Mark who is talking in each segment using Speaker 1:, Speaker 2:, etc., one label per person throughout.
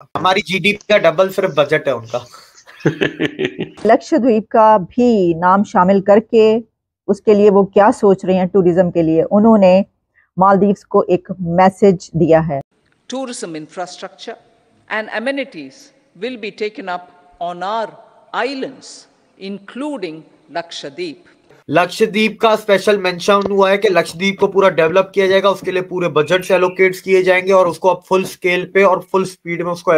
Speaker 1: हमारी जीडीपी का डबल सिर्फ़ बजट है उनका।
Speaker 2: लक्षद्वीप का भी नाम शामिल करके उसके लिए वो क्या सोच रहे हैं टूरिज़्म के लिए उन्होंने मालदीव को एक मैसेज दिया है।
Speaker 3: Tourism infrastructure and amenities will be taken up on our islands including Lakshadweep
Speaker 1: Lakshadweep का स्पेशल मेंशन हुआ है कि लक्षद्वीप को पूरा डेवलप किया जाएगा उसके लिए पूरे बजट से एलोकेट किए जाएँगे और उसको अब फुल स्केल पे और फुल स्पीड में उसको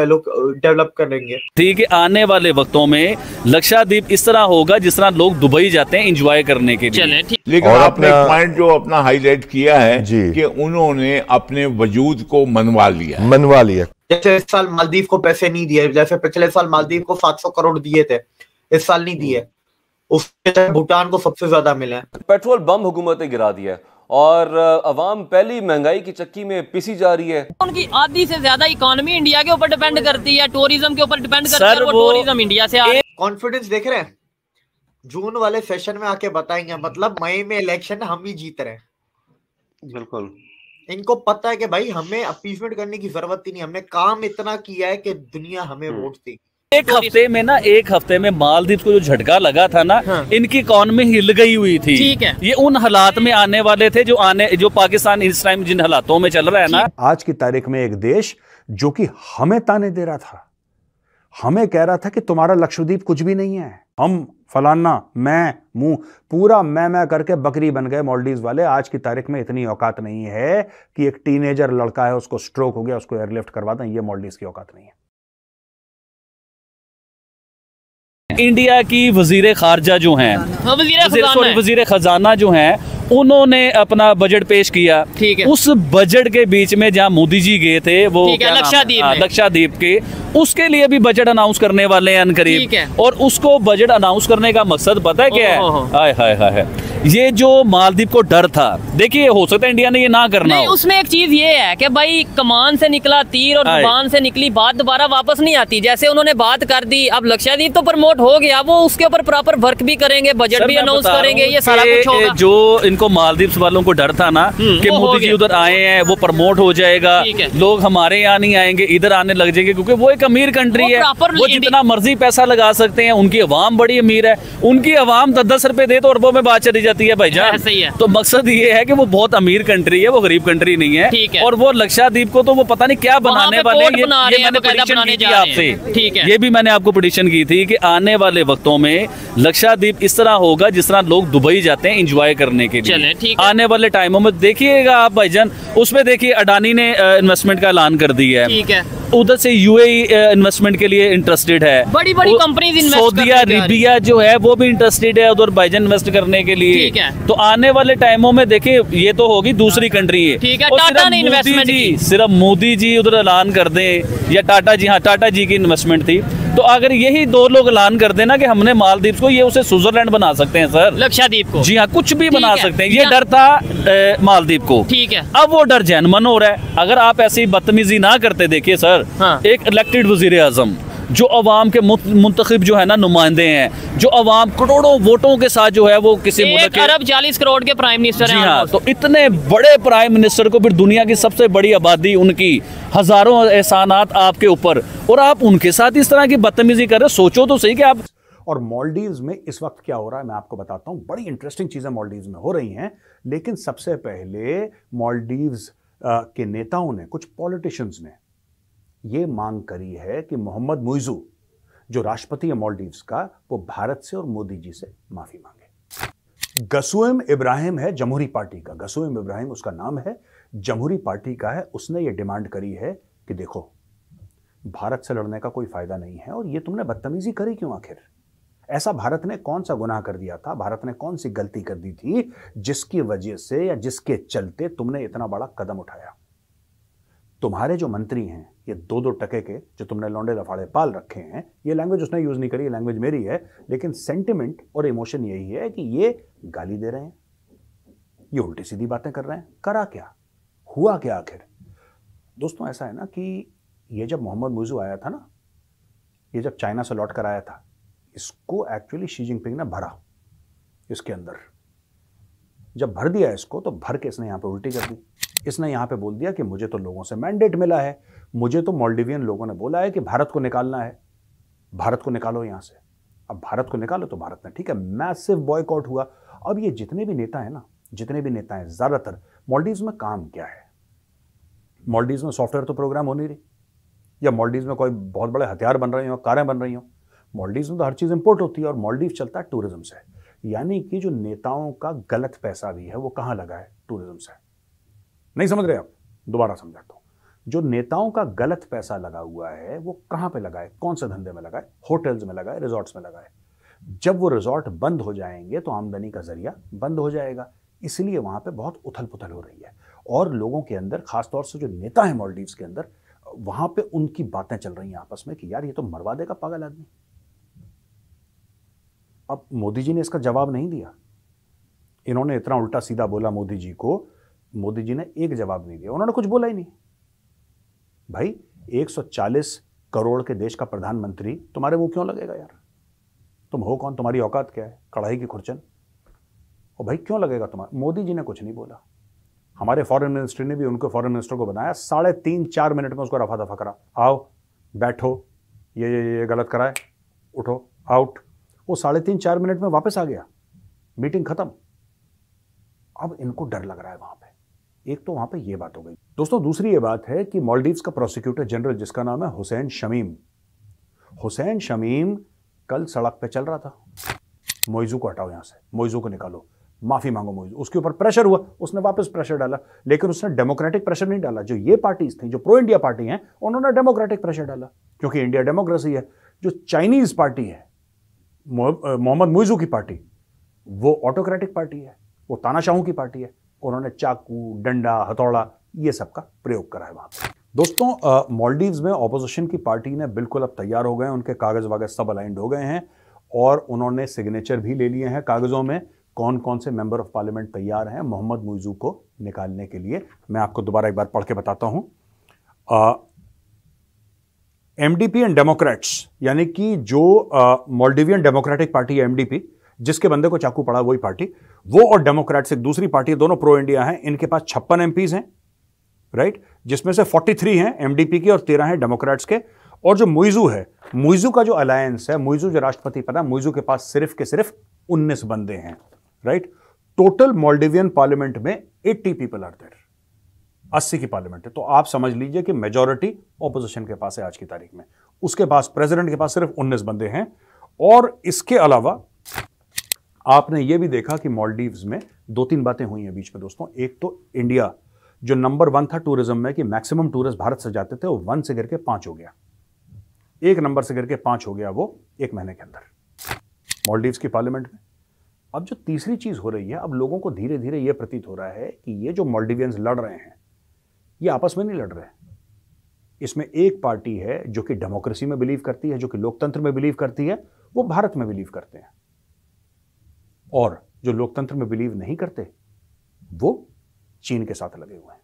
Speaker 1: डेवलप करेंगे।
Speaker 4: ठीक है आने वाले वक्तों में लक्षाद्वीप इस तरह होगा जिस तरह लोग दुबई जाते हैं इंजॉय करने के लिए।
Speaker 5: लेकिन
Speaker 6: और
Speaker 5: आपने
Speaker 6: अपना-
Speaker 5: पॉइंट जो अपना हाईलाइट किया है। कि उन्होंने अपने वजूद को मनवा लिया
Speaker 6: मनवा लिया।
Speaker 1: जैसे इस साल मालदीव को पैसे नहीं दिए जैसे पिछले साल मालदीव को 700 करोड़ दिए थे इस साल नहीं दिए। उसके भूटान को सबसे ज़्यादा मिले हैं।
Speaker 7: पेट्रोल बम हुकूमत ने गिरा दिया है और अवाम पहली महँगाई की चक्की में पिसी जा रही है।
Speaker 8: उनकी आधी से ज़्यादा इकोनॉमी इंडिया के ऊपर डिपेंड करती है टूरिज़्म के ऊपर डिपेंड करती है वो टूरिज़्म इंडिया से आ
Speaker 1: कॉन्फिडेंस देख रहे हैं? जून वाले सेशन में आके बताएँगे मतलब मई में इलेक्शन हम ही जीत रहे हैं।
Speaker 7: बिल्कुल।
Speaker 1: इनको पता है कि भाई हमें अपीसमेंट करने की ज़रूरत ही नहीं हमने काम इतना किया है कि दुनिया हमें वोट दी।
Speaker 4: एक हफ़्ते में ना एक हफ़्ते में मालदीव को जो झटका लगा था ना हाँ। इनकी इकॉनमी हिल गई हुई थी?
Speaker 8: ठीक है।
Speaker 4: ये उन हालात में आने वाले थे जो आने जो पाकिस्तान इस टाइम जिन हालातों में चल रहा है ना।
Speaker 9: आज की तारीख में एक देश जो कि हमें ताने दे रहा था हमें कह रहा था कि तुम्हारा लक्षद्वीप कुछ भी नहीं है। हम फलाना मैं मुँह पूरा मैं मैं करके बकरी बन गए मॉलडीव वाले। आज की तारीख में इतनी औकात नहीं है कि एक टीनेजर लड़का है उसको स्ट्रोक हो गया उसको एयरलिफ्ट करवा दें ये मॉलडीव की औकात नहीं है।
Speaker 4: इंडिया की वज़ीर खारजा जो हैं
Speaker 8: हाँ, वज़ीर खजाना
Speaker 4: सॉरी। वज़ीर खजाना जो हैं उन्होंने अपना बजट पेश किया।
Speaker 8: ठीक है।
Speaker 4: उस बजट के बीच में जहाँ मोदी जी गए थे वो
Speaker 8: लक्षादीप है,
Speaker 4: के। उसके लिए भी बजट अनाउंस करने वाले हैं अनकरीब। और उसको बजट अनाउंस करने का मकसद पता है क्या है? हाय हाय हाय। ये जो मालदीप को डर था देखिए हो सकता है इंडिया ने ये ना करना
Speaker 8: नहीं
Speaker 4: हो।
Speaker 8: उसमें एक चीज़ ये है कि भाई कमान से निकला तीर और कमान से निकली बात दोबारा वापस नहीं आती। जैसे उन्होंने बात कर दी अब लक्षद्वीप तो प्रमोट हो गया वो उसके ऊपर प्रॉपर वर्क भी करेंगे बजट भी अनाउंस करेंगे ये सारा कुछ होगा।
Speaker 4: जो इनको मालदीव वालों को डर था ना कि मोदी जी उधर आए हैं वो प्रमोट हो जाएगा लोग हमारे यहाँ नहीं आएँगे इधर आने लग जाएँगे क्योंकि वो एक अमीर कंट्री है वो जितना मर्ज़ी पैसा लगा सकते हैं उनकी अवाम बड़ी अमीर है उनकी अवाम दस दस रुपए दे तो अरबों में बात चली जाती है भाईजान
Speaker 8: ऐसे ही है।
Speaker 4: तो मकसद ये है कि वो बहुत अमीर कंट्री है वो गरीब कंट्री नहीं है
Speaker 8: ठीक है।
Speaker 4: और वो लक्षाद्वीप को तो वो पता नहीं क्या बनाने वाले ये,
Speaker 8: बना
Speaker 4: ये मैंने
Speaker 8: बनाने
Speaker 4: की थी। आपसे
Speaker 8: ठीक है।
Speaker 4: ये भी मैंने आपको पिटिशन की थी कि आने वाले वक्तों में लक्षाद्वीप इस तरह होगा जिस तरह लोग दुबई जाते हैं इंजॉय करने के लिए। आने वाले टाइमों में देखिएगा आप भाईजान उसमें देखिए अडानी ने इन्वेस्टमेंट का ऐलान कर दिया है उधर से यूएई इन्वेस्टमेंट के लिए इंटरेस्टेड है
Speaker 8: बड़ी- बड़ी कंपनीज़
Speaker 4: सऊदिया
Speaker 8: करने जा हैं।
Speaker 4: अरेबिया जो है वो भी इंटरेस्टेड है उधर बाइजन इन्वेस्ट करने के लिए
Speaker 8: ठीक है।
Speaker 4: तो आने वाले टाइमों में देखे ये तो होगी दूसरी कंट्री है
Speaker 8: ठीक है, टाटा ने इन्वेस्टमेंट।
Speaker 4: सिर्फ़ मोदी जी उधर ऐलान कर दे या टाटा जी हाँ टाटा जी की इन्वेस्टमेंट थी तो अगर यही दो लोग ऐलान कर देना कि हमने मालदीव को ये उसे स्विट्जरलैंड बना सकते हैं सर।
Speaker 8: लक्षादीप को।
Speaker 4: जी हाँ कुछ भी बना
Speaker 8: है।
Speaker 4: सकते हैं। ये डर था मालदीप को।
Speaker 8: ठीक है।
Speaker 4: अब वो डर जैनमन हो रहा है। अगर आप ऐसी बदतमीजी ना करते देखिए सर
Speaker 8: हाँ।
Speaker 4: एक इलेक्टेड वज़ीर आज़म जो अवाम के मुत- मुंतखब जो है ना नुमाइंदे हैं जो अवाम करोड़ों वोटों के साथ जो है वो किसी मुल्क
Speaker 8: अरब चालीस करोड़ के प्राइम मिनिस्टर
Speaker 4: जी
Speaker 8: हैं
Speaker 4: हाँ तो इतने बड़े प्राइम मिनिस्टर को फिर दुनिया की सबसे बड़ी आबादी उनकी हज़ारों एहसानात आपके ऊपर और आप उनके साथ इस तरह की बदतमीजी कर रहे हो सोचो तो सही कि आप
Speaker 9: और मॉलडीव्स में इस वक्त क्या हो रहा है मैं आपको बताता हूँ बड़ी इंटरेस्टिंग चीज़ें मॉलडीव्स में हो रही हैं लेकिन सबसे पहले मॉलडीव्स अ, के नेताओं ने कुछ पॉलिटिशियंस ने ये मांग करी है कि मोहम्मद मुइजू, जो राष्ट्रपति है मॉलडीव्स का, वो भारत से और मोदी जी से माफ़ी मांगे। गसूम इब्राहिम है जमहूरी पार्टी का। गसूम इब्राहिम उसका नाम है, जमहूरी पार्टी का है, उसने ये डिमांड करी है कि देखो, भारत से लड़ने का कोई फ़ायदा नहीं है और ये तुमने बदतमीजी करी क्यों आखिर? ऐसा भारत ने कौन सा गुनाह कर दिया था? भारत ने कौन सी गलती कर दी थी जिसकी वजह से या जिसके चलते तुमने इतना बड़ा कदम उठाया? तुम्हारे जो मंत्री हैं, ये दो दो टके के जो तुमने लौंडे लफाड़े पाल रखे हैं, ये लैंग्वेज उसने यूज़ नहीं करी, ये लैंग्वेज मेरी है, लेकिन सेंटिमेंट और इमोशन यही है कि ये गाली दे रहे हैं। ये उल्टी सीधी बातें कर रहे हैं। करा क्या? हुआ क्या आखिर? दोस्तों, ऐसा है ना कि ये जब मोहम्मद मुजू आया था ना, ये जब चाइना से लौट कर आया था, इसको एक्चुअली शी जिनपिंग ने भरा, इसके अंदर। जब भर दिया इसको तो भर के इसने यहाँ पे उल्टी कर दी। इसने यहाँ पे बोल दिया कि मुझे तो लोगों से मैंडेट मिला है। मुझे तो मॉल्डिवियन लोगों ने बोला है कि भारत को निकालना है। भारत को निकालो यहाँ से। अब भारत को निकालो तो भारत ने, ठीक है मैसिव बॉयकॉट हुआ। अब ये जितने भी नेता हैं ना, जितने भी नेता हैं, ज़्यादातर मॉल्डीव में काम क्या है? मॉल्डीव में सॉफ्टवेयर तो प्रोग्राम हो नहीं रही। या मॉल्डीव में कोई बहुत बड़े हथियार बन रहे हो, कारें बन रही हो। मॉल्डीव में तो हर चीज़ इंपोर्ट होती है और मॉल्डीव चलता है टूरिज़्म से। यानी कि जो नेताओं का गलत पैसा भी है, वो कहाँ लगा है? टूरिज़्म से। नहीं समझ रहे आप? दोबारा समझाता हूँ। जो नेताओं का गलत पैसा लगा हुआ है, वो कहाँ पे लगा है? कौन से धंधे में लगा है? होटल्स में लगा है? रिजॉर्ट्स में लगा है। जब वो रिजॉर्ट बंद हो जाएँगे तो आमदनी का ज़रिया बंद हो जाएगा। इसलिए वहाँ पे बहुत उथल पुथल हो रही है। और लोगों के अंदर, खासतौर से जो नेता है मॉलडीव्स के अंदर, वहाँ पे उनकी बातें चल रही हैं आपस में कि, यार, ये तो मरवा देगा पागल आदमी। अब मोदी जी ने इसका जवाब नहीं दिया। इन्होंने इतना उल्टा सीधा बोला मोदी जी को, मोदी जी ने एक जवाब नहीं दिया। उन्होंने कुछ बोला ही नहीं। भाई 140 करोड़ के देश का प्रधानमंत्री, तुम्हारे मुँह क्यों लगेगा यार? तुम हो कौन? तुम्हारी औकात क्या है? कढ़ाई की खुरचन। और भाई, क्यों लगेगा तुम्हारा? मोदी जी ने कुछ नहीं बोला। हमारे फॉरेन मिनिस्ट्री ने भी उनको फॉरेन मिनिस्टर को बनाया। साढ़े तीन चार मिनट में उसको रफा दफ़ा करा। आओ, बैठो। ये ये ये गलत कराए। उठो। आउट वो साढ़े तीन, चार मिनट में वापस आ गया। मीटिंग खत्म। अब इनको डर लग रहा है वहाँ पे। एक तो वहाँ पे ये बात हो गई। दोस्तों, दूसरी ये बात है कि मॉलडीव्स का प्रोसिक्यूटर जनरल जिसका नाम है हुसैन शमीम। हुसैन शमीम कल सड़क पे चल रहा था। मोइजू को हटाओ यहाँ से। मोइजू को निकालो। माफ़ी मांगो मोइजू। उसके ऊपर प्रेशर हुआ। उसने वापस प्रेशर डाला। लेकिन उसने डेमोक्रेटिक प्रेशर नहीं डाला। जो ये पार्टीज़ थी, जो प्रो इंडिया पार्टी हैं, उन्होंने डेमोक्रेटिक प्रेशर डाला। क्योंकि इंडिया डेमोक्रेसी है। जो चाइनीज़ पार्टी है मोहम्मद मुइजू की पार्टी, वो ऑटोक्रेटिक पार्टी है, वो तानाशाहों की पार्टी है, उन्होंने चाकू, डंडा, हथौड़ा, ये सब का प्रयोग करा है वहाँ पर दोस्तों मॉलडीव्स में ऑपोजिशन की पार्टी ने बिल्कुल अब तैयार हो गए उनके कागज़ वागज सब अलाइंड हो गए हैं, और उन्होंने सिग्नेचर भी ले लिए हैं कागजों में। कौन कौन से मेंबर ऑफ़ पार्लियामेंट तैयार हैं, मोहम्मद मुइजू को निकालने के लिए। मैं आपको दोबारा एक बार पढ़ के बताता हूँ। एमडीपी एंड डेमोक्रेट्स यानी कि जो मॉल्डिवियन डेमोक्रेटिक पार्टी है एमडीपी जिसके बंदे को चाकू पड़ा वही पार्टी, वो और डेमोक्रेट्स एक दूसरी पार्टी, दोनों प्रो इंडिया हैं, इनके पास छप्पन एमपीज हैं राइट जिसमें से 43 हैं एमडीपी के और 13 हैं डेमोक्रेट्स के, और जो मुइजू है मुइजू का जो अलायंस है मुइजू जो राष्ट्रपति पता मुइजू के पास सिर्फ़ के सिर्फ़ 19 बंदे हैं राइट टोटल मॉल्डिवियन पार्लियामेंट में 80 पीपल आर देर अस्सी की पार्लियामेंट है। तो आप समझ लीजिए कि मेजोरिटी ऑपोजिशन के पास है आज की तारीख में। उसके पास प्रेसिडेंट के पास सिर्फ़ 19 बंदे हैं। और इसके अलावा, आपने यह भी देखा कि मॉलडीव्स में दो तीन बातें हुई हैं बीच में दोस्तों। एक तो इंडिया जो नंबर वन था टूरिज़्म में कि मैक्सिमम टूरिस्ट भारत से जाते थे, वो वन से गिर के पाँच हो गया। एक नंबर से गिर के पाँच हो गया वो एक महीने के अंदर। मॉलडीव्स की पार्लियामेंट में। अब जो तीसरी चीज़ हो रही है, अब लोगों को धीरे धीरे यह प्रतीत हो रहा है कि ये जो मॉल्डिवियंस लड़ रहे हैं ये आपस में नहीं लड़ रहे। इसमें एक पार्टी है जो कि डेमोक्रेसी में बिलीव करती है, जो कि लोकतंत्र में बिलीव करती है, वो भारत में बिलीव करते हैं। और जो लोकतंत्र में बिलीव नहीं करते, वो चीन के साथ लगे हुए हैं।